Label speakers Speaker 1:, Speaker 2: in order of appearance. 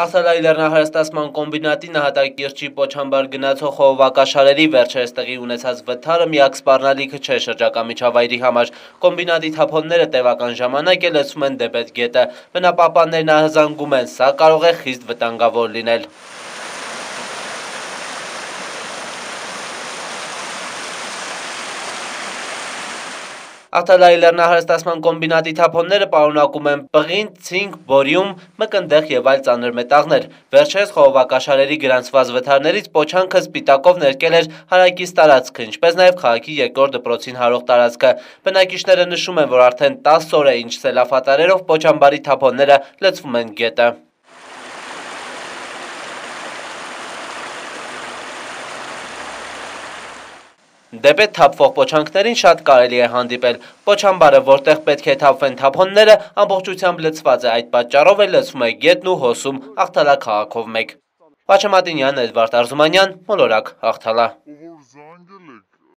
Speaker 1: Ասալայի լեռնահարստասման կոմբինատի նահատակիրճի պոչամբար գնացող խողովակաշարերի վերջերս տեղի ունեցած վթարը միակ սպառնալիքը չէ շրջակա միջավայրի համար։ Կոմբինատի թափոնները տևական ժամանակ է լցում են դեպետ գետը։ Բնապահպաններն ահզանգում են, սա կարող է խիստ վտանգավոր լինել։ Աթալայի լեռնահարստասման կոմբինատի թափոնները պարունակում են պղին, ցինկ, բորիում, մկնդեղ եւ այլ ծանր մետաղներ։ Վերջերս խողովակաշարերի գրանցված վթարներից պոչանքը սպիտակով ներկել էր հարակից տարածքը, ինչպես նաեւ քաղաքի երկրորդ դպրոցին հարող տարածքը։ Բնակիչները նշում են, որ արդեն 10 օր է ինչ սելավատարերով պոչամբարի թափոնները լցվում են գետը։ Դեպետ թափվող պոչանքներին շատ կարելի է հանդիպել։ Պոչամբարը, որտեղ պետք է թափվեն թափոնները, ամբողջությամբ լցված է, այդ պատճառով է լցվում է գետն ու հոսում Աղթալա քաղաքով մեկ։ Վաչամատինյան, Էդվարդ Արզումանյան, Մոլորակ, Աղթալա։